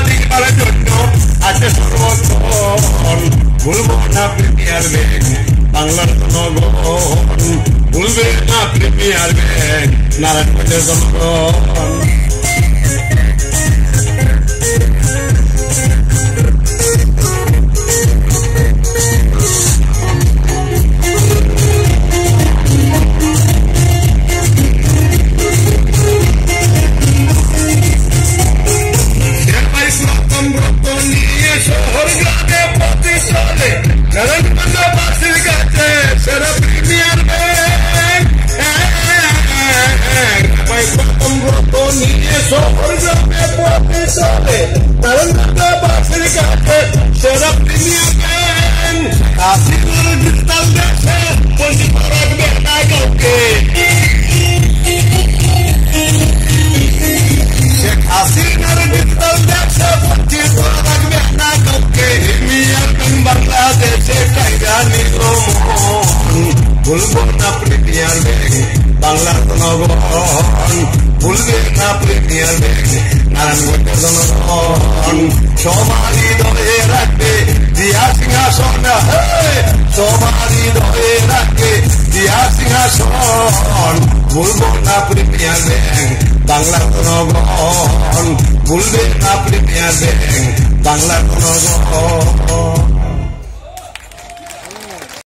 দিবার জন্য আছে সর্বক্ষণ ভুলবো না প্রিমিয়ার ব্যাংক বাংলার জনগণ ভুলবে না প্রিমিয়ার ব্যাংক নারায়ণগঞ্জের জনগণ নিয়ে শহর গ্রামে প্রতিষ্ঠানে নারায়ণগঞ্জবাসীর কাছে সেরা প্রিমিয়ার প্রথম ব্রত নিয়ে শহর গ্রামে প্রতিষ্ঠানে নারায়ণগঞ্জবাসীর কাছে সেরা প্রিমিয়ার আসিগুলো ডিজিটাল দেশে পঞ্জিত ভুলব না প্রিমিয়ার ব্যাংক বাংলার জনগণ ভুলবে না প্রিমিয়ার ব্যাংক নারায়ণগঞ্জের জনগণ, সবারই দয়ে রাখবে দিয়া সিংহাসন সবারই দয়ে রাখবে দিয়া সিংহাসন ভুলব না প্রিমিয়ার ব্যাংক বাংলার জনগণ ভুলবে না প্রিমিয়ার ব্যাংক বাংলার জনগণ।